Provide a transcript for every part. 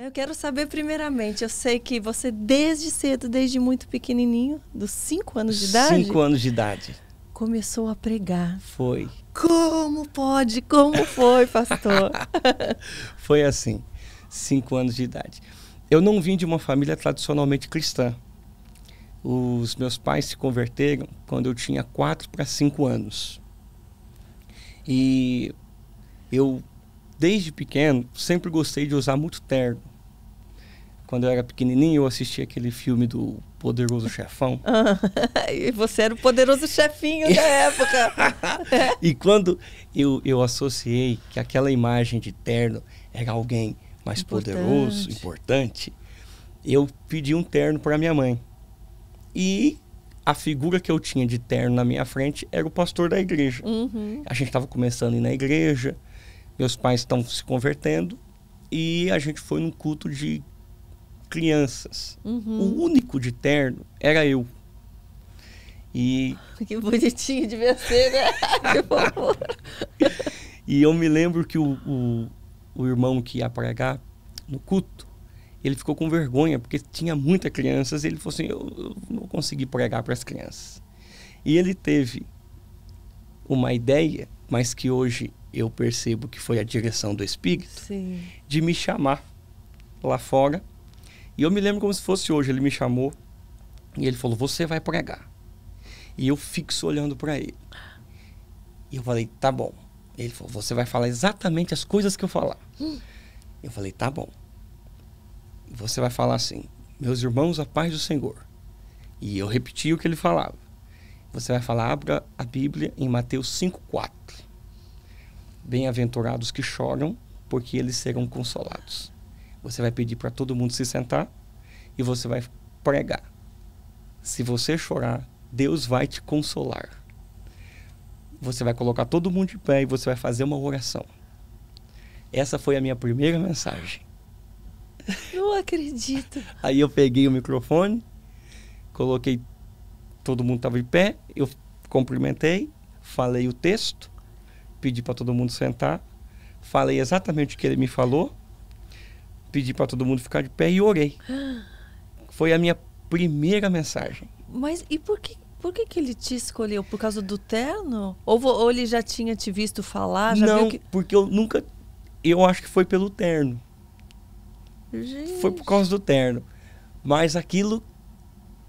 Eu quero saber primeiramente, eu sei que você desde cedo, desde muito pequenininho, dos cinco anos de idade, Cinco anos de idade. começou a pregar. Foi. Como pode? Como foi, pastor? Foi assim. Cinco anos de idade. Eu não vim de uma família tradicionalmente cristã. Os meus pais se converteram quando eu tinha quatro para cinco anos. E eu, desde pequeno, sempre gostei de usar muito terno. Quando eu era pequenininho, eu assistia aquele filme do Poderoso Chefão. e você era o poderoso chefinho da época. E quando eu, eu associei que aquela imagem de terno era alguém mais Importante. poderoso, importante, eu pedi um terno para minha mãe. E a figura que eu tinha de terno na minha frente era o pastor da igreja. Uhum. A gente estava começando a ir na igreja, meus pais estão se convertendo e a gente foi num culto de crianças. Uhum. O único de terno era eu. E Que bonitinho devia ser, né? Que fofo. E eu me lembro que o, o, o irmão que ia pregar no culto, ele ficou com vergonha, porque tinha muitas crianças, e ele falou assim, eu, eu não consegui pregar para as crianças. E ele teve uma ideia, mas que hoje eu percebo que foi a direção do Espírito, Sim. de me chamar lá fora. E eu me lembro como se fosse hoje, ele me chamou, e ele falou, você vai pregar. E eu fixo olhando para ele. E eu falei, tá bom. Ele falou, você vai falar exatamente as coisas que eu falar. Eu falei, tá bom. Você vai falar assim, meus irmãos, a paz do Senhor. E eu repeti o que ele falava. Você vai falar, abra a Bíblia em Mateus 5,4. Bem-aventurados que choram, porque eles serão consolados. Você vai pedir para todo mundo se sentar e você vai pregar. Se você chorar, Deus vai te consolar. Você vai colocar todo mundo de pé e você vai fazer uma oração. Essa foi a minha primeira mensagem. Não acredito. Aí eu peguei o microfone, coloquei, todo mundo estava de pé, eu cumprimentei, falei o texto, pedi para todo mundo sentar, falei exatamente o que ele me falou, pedi para todo mundo ficar de pé e orei. Foi a minha primeira mensagem. Mas e por que, por que, que ele te escolheu? Por causa do terno? Ou, ou ele já tinha te visto falar? Não, que... porque eu nunca. Eu acho que foi pelo terno. Gente. Foi por causa do terno. Mas aquilo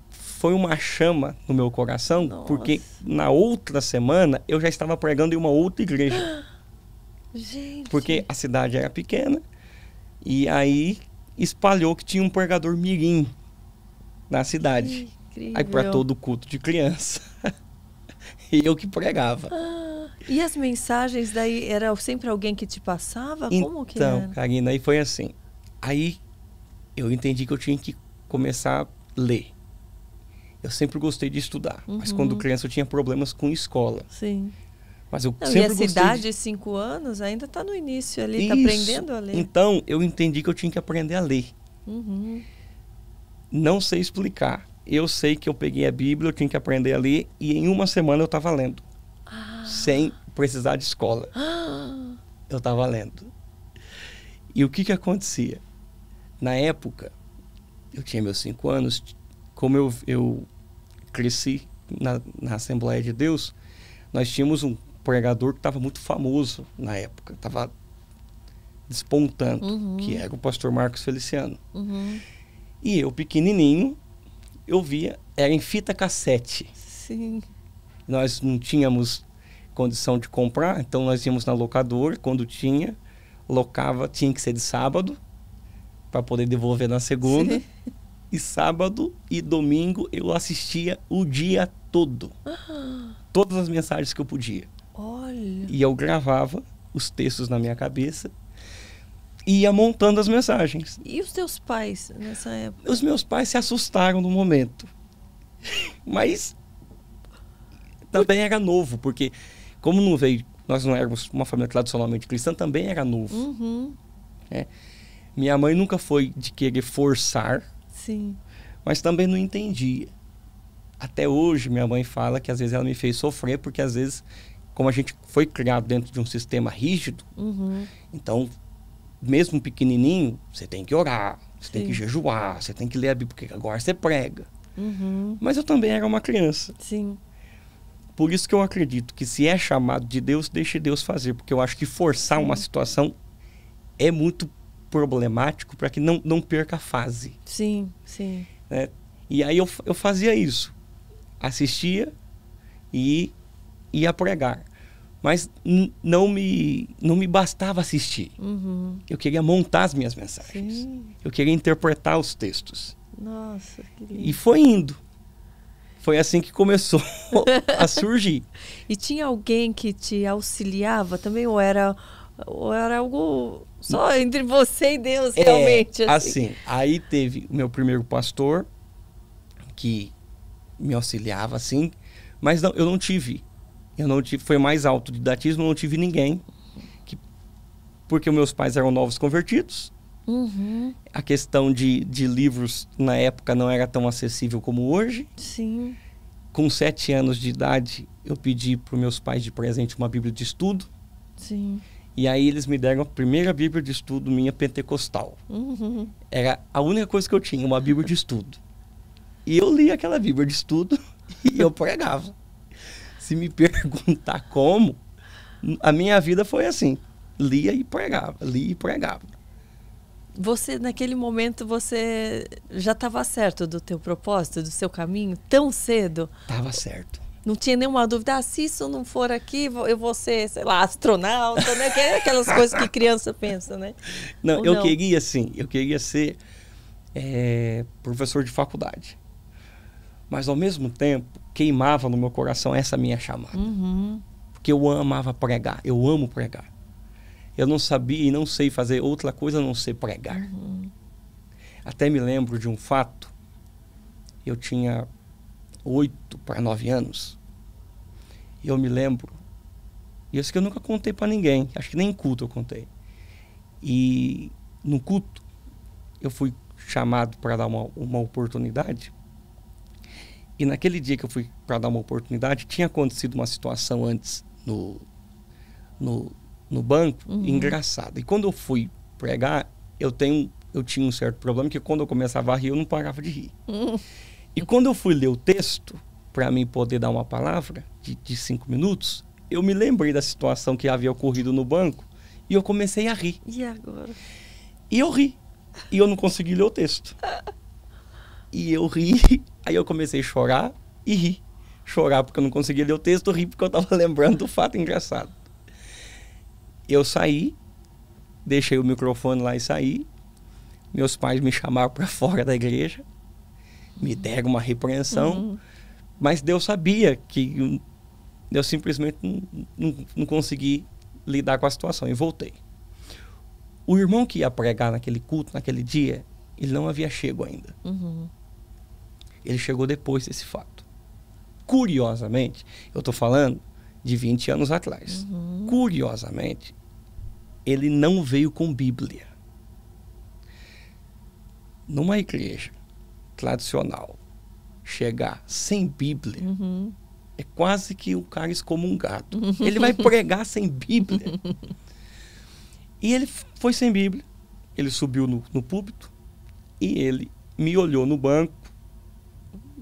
foi uma chama no meu coração, Nossa. porque na outra semana eu já estava pregando em uma outra igreja. Gente. Porque a cidade era pequena e aí espalhou que tinha um pregador mirim na cidade. Aí para todo culto de criança. e eu que pregava. Ah, e as mensagens daí era sempre alguém que te passava? Como que Então? Karina, aí foi assim. Aí eu entendi que eu tinha que começar a ler. Eu sempre gostei de estudar, mas Uhum. quando criança eu tinha problemas com escola. Sim. Mas eu Não, e sempre essa gostei idade, de... cinco anos, ainda está no início ali, está aprendendo a ler. Então, eu entendi que eu tinha que aprender a ler. Uhum. Não sei explicar. Eu sei que eu peguei a Bíblia, eu tinha que aprender a ler e em uma semana eu estava lendo, Ah. sem precisar de escola. Ah, eu estava lendo. E o que que acontecia? Na época, eu tinha meus cinco anos, como eu, eu cresci na, na Assembleia de Deus, nós tínhamos um pregador que estava muito famoso na época, estava despontando, Uhum. que era o pastor Marcos Feliciano. uhum. E eu, pequenininho, eu via, era em fita cassete. Sim. Nós não tínhamos condição de comprar, então nós íamos na locadora, quando tinha, locava, tinha que ser de sábado, para poder devolver na segunda. Sim. E sábado e domingo eu assistia o dia todo. Ah, Todas as mensagens que eu podia. Olha. E eu gravava os textos na minha cabeça e ia montando as mensagens. E os teus pais nessa época? Os meus pais se assustaram no momento. Mas também era novo, porque como não veio, nós não éramos uma família tradicionalmente cristã, também era novo. Uhum. Minha mãe nunca foi de querer forçar, Sim. mas também não entendia. Até hoje minha mãe fala que às vezes ela me fez sofrer, porque às vezes, como a gente foi criado dentro de um sistema rígido, Uhum. então mesmo pequenininho, você tem que orar, você tem que Sim. jejuar, você tem que ler a Bíblia, porque agora você prega. Uhum. Mas eu também era uma criança. Sim. Por isso que eu acredito que se é chamado de Deus, deixe Deus fazer, porque eu acho que forçar uma situação é muito problemático para que não, não perca a fase. Sim, sim. né? E aí eu, eu fazia isso. Assistia e ia pregar. Mas não me, não me bastava assistir. Uhum. Eu queria montar as minhas mensagens. Sim. Eu queria interpretar os textos. Nossa, que lindo. E foi indo. Foi assim que começou a surgir. E tinha alguém que te auxiliava também? Ou era, ou era algo só entre você e Deus, realmente? É, assim, aí teve o meu primeiro pastor que me auxiliava assim, mas não, eu não tive. Eu não tive, foi mais autodidatismo, não tive ninguém. Que, porque meus pais eram novos convertidos. Uhum. A questão de, de livros na época não era tão acessível como hoje. Sim. Com sete anos de idade, eu pedi para meus pais de presente uma Bíblia de estudo. Sim. E aí eles me deram a primeira Bíblia de estudo minha pentecostal. Uhum. Era a única coisa que eu tinha, uma Bíblia de estudo. E eu li aquela Bíblia de estudo e eu pregava. Se me perguntar como, a minha vida foi assim: lia e pregava, lia e pregava. Você, naquele momento, você já estava certo do teu propósito, do seu caminho, tão cedo? Tava certo. Não tinha nenhuma dúvida, ah, se isso não for aqui, eu vou ser, sei lá, astronauta, né? Que é aquelas coisas que criança pensa, né? Não, Ou eu não? queria sim, eu queria ser eh, professor de faculdade. Mas ao mesmo tempo, queimava no meu coração essa minha chamada. Uhum. porque eu amava pregar, eu amo pregar. Eu não sabia e não sei fazer outra coisa a não ser pregar. Uhum. Até me lembro de um fato. Eu tinha oito para nove anos. E eu me lembro. E isso que eu nunca contei para ninguém. Acho que nem em culto eu contei. E no culto eu fui chamado para dar uma, uma oportunidade. E naquele dia que eu fui para dar uma oportunidade, tinha acontecido uma situação antes no, no, no banco, Uhum. engraçada. E quando eu fui pregar, eu, tenho, eu tinha um certo problema, que quando eu começava a rir, eu não parava de rir. Uhum. E quando eu fui ler o texto, para mim poder dar uma palavra de, de cinco minutos, eu me lembrei da situação que havia ocorrido no banco e eu comecei a rir. E agora? E eu ri. E eu não consegui ler o texto. E eu ri, aí eu comecei a chorar e ri. Chorar porque eu não conseguia ler o texto, ri porque eu tava lembrando do fato engraçado. Eu saí, deixei o microfone lá e saí. Meus pais me chamaram para fora da igreja, me deram uma repreensão, Uhum. mas Deus sabia que eu, eu simplesmente não, não, não consegui lidar com a situação e voltei. O irmão que ia pregar naquele culto, naquele dia, ele não havia chego ainda. Uhum. Ele chegou depois desse fato. Curiosamente, eu estou falando de 20 anos atrás. Uhum. Curiosamente, ele não veio com Bíblia. Numa igreja tradicional, chegar sem Bíblia Uhum. é quase que o cara excomungado. Ele vai pregar sem Bíblia. E ele foi sem Bíblia. Ele subiu no, no púlpito e ele me olhou no banco,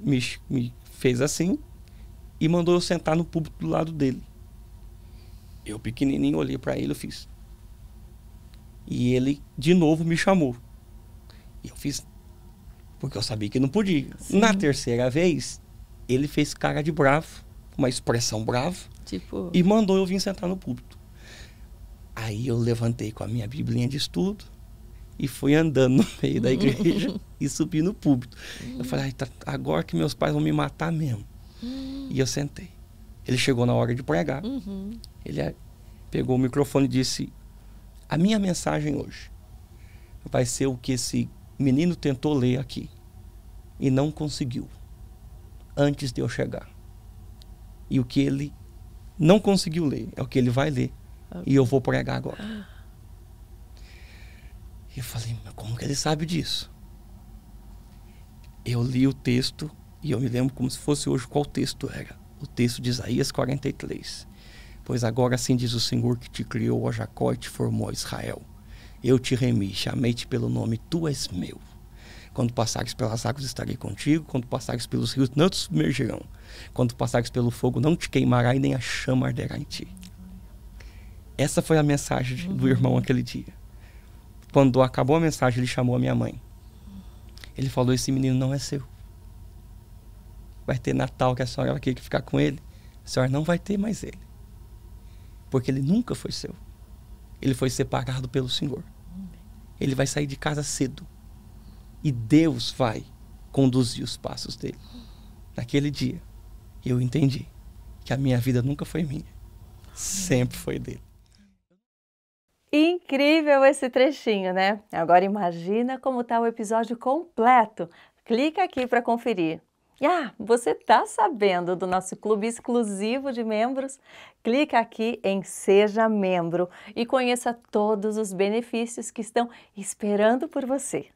me, me fez assim e mandou eu sentar no púlpito do lado dele. Eu, pequenininho, olhei para ele e fiz. E ele, de novo, me chamou. E eu fiz. Porque eu sabia que não podia. Sim. Na terceira vez, ele fez cara de bravo, uma expressão brava, Tipo, e mandou eu vir sentar no púlpito. Aí eu levantei com a minha biblinha de estudo e fui andando no meio da igreja e subi no púlpito. Eu falei, "Ai, tá- agora que meus pais vão me matar mesmo. E eu sentei. Ele chegou na hora de pregar. Ele eh, pegou o microfone e disse: A minha mensagem hoje vai ser o que esse menino tentou ler aqui e não conseguiu antes de eu chegar. E o que ele não conseguiu ler é o que ele vai ler e eu vou pregar agora. Eu falei: Mas como que ele sabe disso? Eu li o texto e eu me lembro como se fosse hoje qual texto era. O texto de Isaías 43. Pois agora assim diz o Senhor que te criou, ó Jacó, e te formou, Israel. Eu te remi, chamei-te pelo nome, tu és meu. Quando passares pelas águas, estarei contigo. Quando passares pelos rios, não te submergirão. Quando passares pelo fogo, não te queimará e nem a chama arderá em ti. Essa foi a mensagem do irmão aquele dia. Quando acabou a mensagem, ele chamou a minha mãe. Ele falou: Esse menino não é seu. Vai ter Natal que a senhora vai querer ficar com ele. A senhora não vai ter mais ele. Porque ele nunca foi seu. Ele foi separado pelo Senhor. Ele vai sair de casa cedo e Deus vai conduzir os passos dele. Naquele dia, eu entendi que a minha vida nunca foi minha, sempre foi dele. Incrível esse trechinho, né? Agora imagina como está o episódio completo. Clica aqui para conferir. Ah, você está sabendo do nosso clube exclusivo de membros? Clica aqui em Seja Membro e conheça todos os benefícios que estão esperando por você.